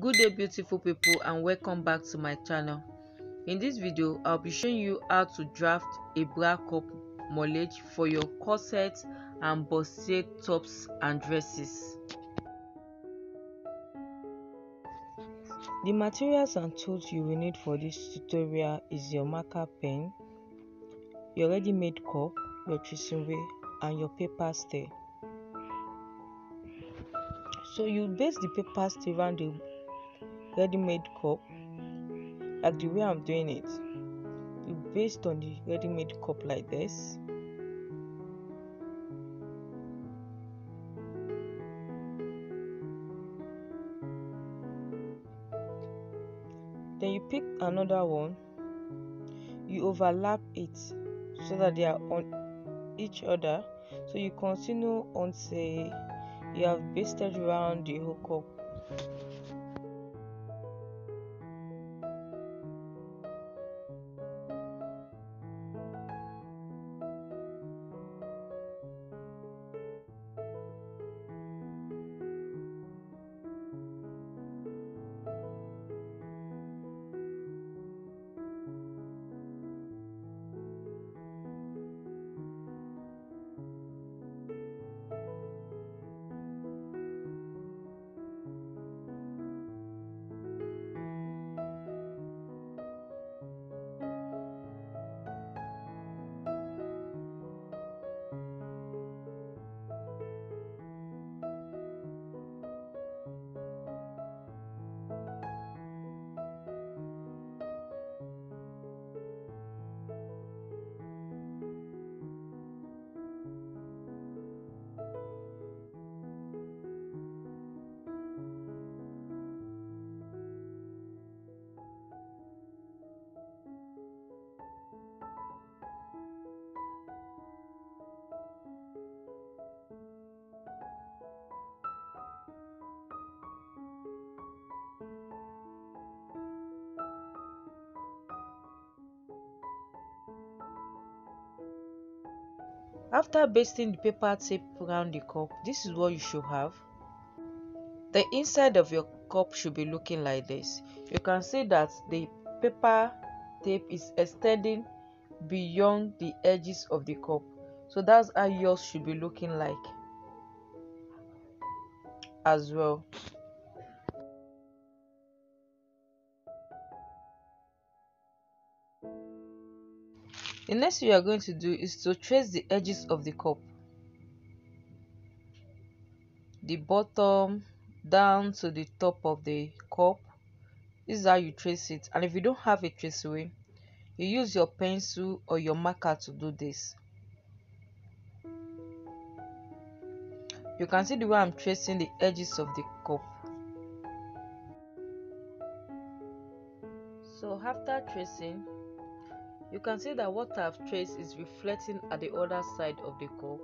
good day beautiful people and welcome back to my channel. In this video i'll be showing you how to draft a bra cup moldage for your corsets and bustier tops and dresses. The materials and tools you will need for this tutorial is your marker pen your ready-made cup your wheel and your paper tape so you base the paper tape around the ready-made cup. Like the way i'm doing it you based on the ready-made cup like this then you pick another one. You overlap it so that they are on each other. So you continue until say you have basted around the whole cup After basting the paper tape around the cup, this is what you should have. The inside of your cup should be looking like this. You can see that the paper tape is extending beyond the edges of the cup. So that's how yours should be looking like as well. The next thing you are going to do is to trace the edges of the cup. The bottom down to the top of the cup. This is how you trace it. And if you don't have a trace way, you use your pencil or your marker to do this. You can see the way I'm tracing the edges of the cup. So after tracing, you can see that what I've traced is reflecting at the other side of the cup.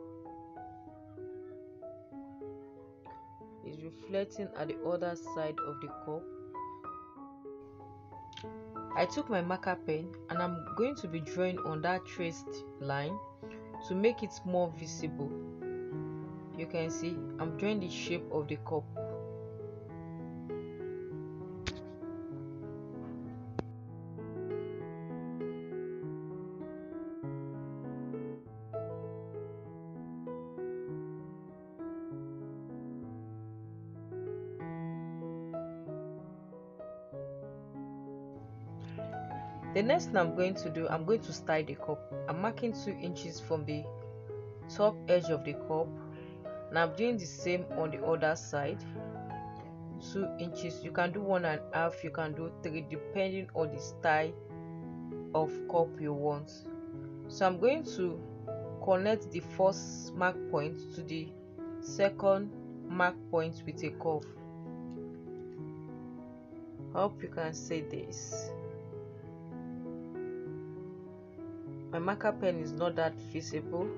Is reflecting at the other side of the cup. I took my marker pen and I'm going to be drawing on that traced line to make it more visible. You can see I'm drawing the shape of the cup the next thing i'm going to do i'm going to style the cup. I'm marking two inches from the top edge of the cup. And i'm doing the same on the other side. Two inches. You can do one and a half you can do three depending on the style of cup you want. So i'm going to connect the first mark point to the second mark point with a curve hope you can see this my marker pen is not that visible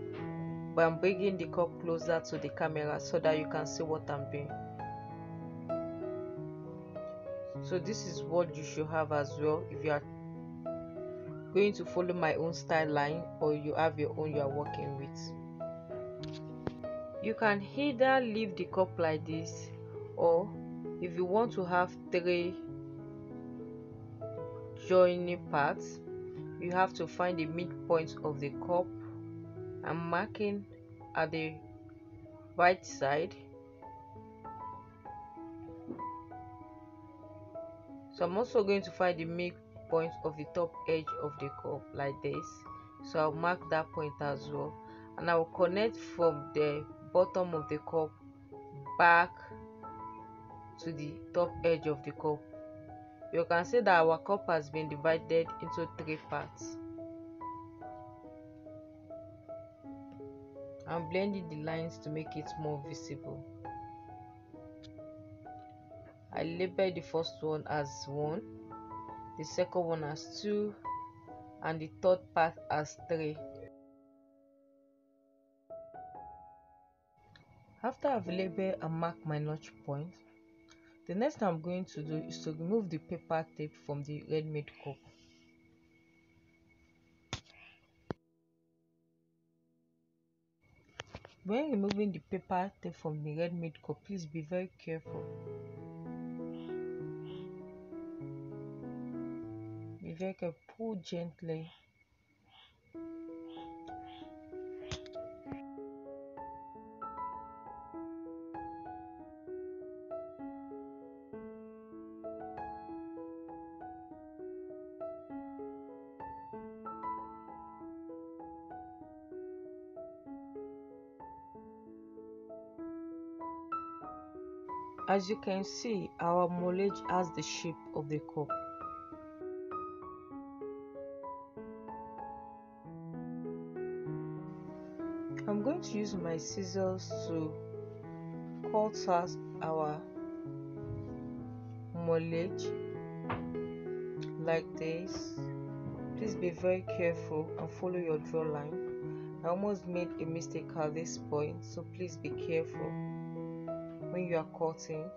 but i'm bringing the cup closer to the camera so that you can see what i'm doing. So this is what you should have as well if you are going to follow my own style line or you have your own you are working with. You can either leave the cup like this or if you want to have three joining parts you have to find the midpoint of the cup and marking at the right side. So I'm also going to find the midpoint of the top edge of the cup like this. So I'll mark that point as well. And I will connect from the bottom of the cup back to the top edge of the cup you can see that our cup has been divided into three parts. I'm blending the lines to make it more visible. I label the first one as 1 the second one as 2 and the third part as 3 after I've labeled and marked my notch point the next I'm going to do is to remove the paper tape from the ready-made cup. When removing the paper tape from the ready-made cup, please be very careful. Be very careful, pull gently As you can see, our moldage has the shape of the cup. I'm going to use my scissors to cut out our moldage like this. Please be very careful and follow your draw line. I almost made a mistake at this point, so please be careful when you are cutting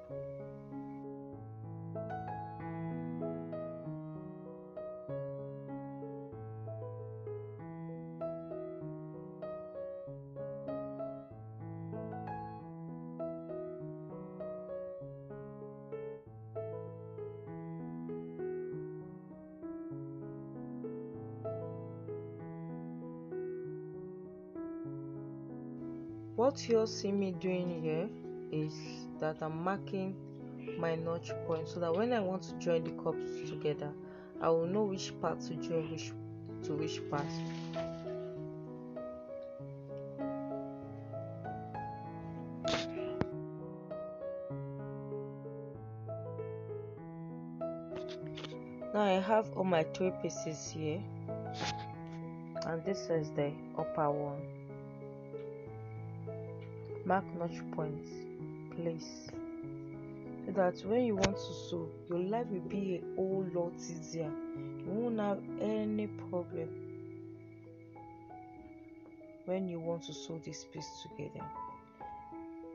what you're seeing me doing here is that I'm marking my notch point so that when I want to join the cups together I will know which part to join which to which part. Now I have all my three pieces here and this is the upper one. Mark notch points place. So that when you want to sew your life will be a whole lot easier. You won't have any problem when you want to sew this piece together.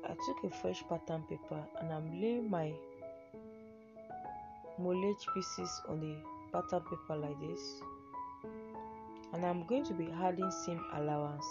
I took a fresh pattern paper and i'm laying my moldage pieces on the pattern paper like this. And i'm going to be adding seam allowance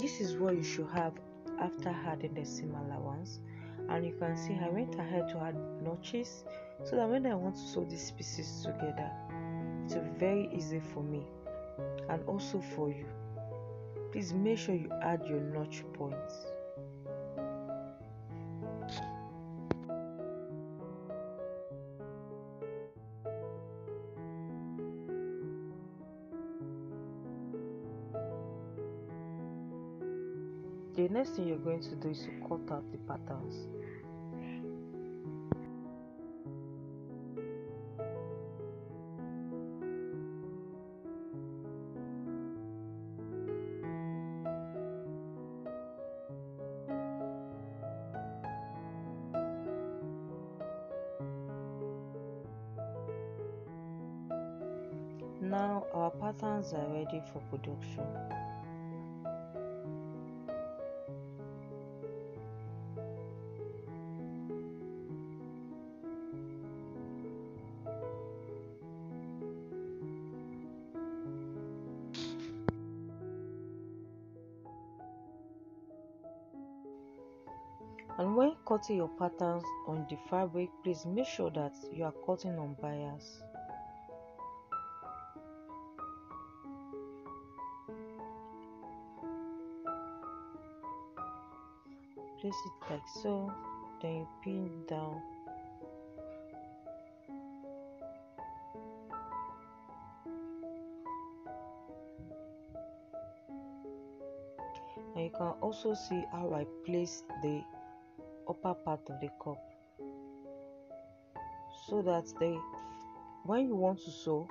this is what you should have after adding the seam allowance. And you can see I went ahead to add notches so that when I want to sew these pieces together it's very easy for me and also for you. Please make sure you add your notch points the next thing you're going to do is to cut out the patterns Now our patterns are ready for production. And when cutting your patterns on the fabric please make sure that you are cutting on bias. Place it like so then you pin down. And you can also see how I place the upper part of the cup. So that they when you want to sew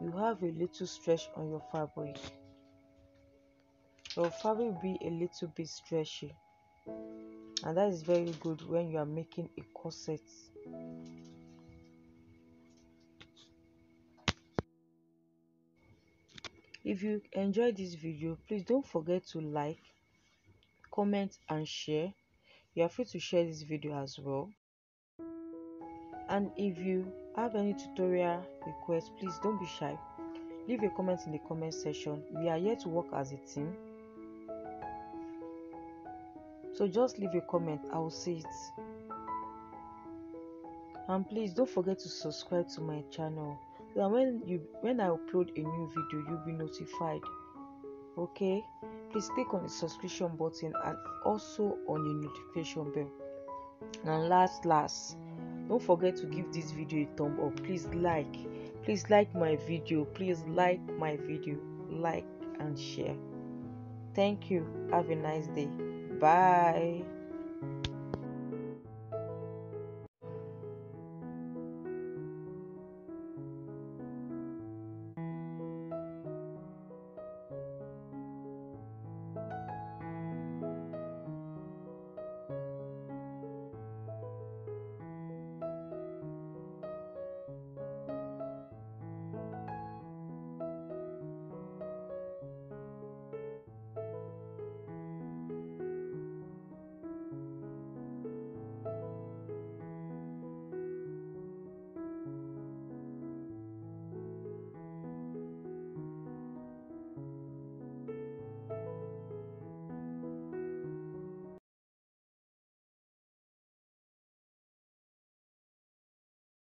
you have a little stretch on your fabric. Your fabric be a little bit stretchy. And that is very good when you are making a corset. If you enjoyed this video please don't forget to like comment and share you are free to share this video as well. And if you have any tutorial requests please don't be shy. Leave a comment in the comment section. We are here to work as a team. So just leave a comment. I will see it. And please don't forget to subscribe to my channel. So when you when i upload a new video you'll be notified. Okay please click on the subscription button and also on the notification bell. And last last don't forget to give this video a thumb up. Please like please like my video please like my video like and share. Thank you. Have a nice day. Bye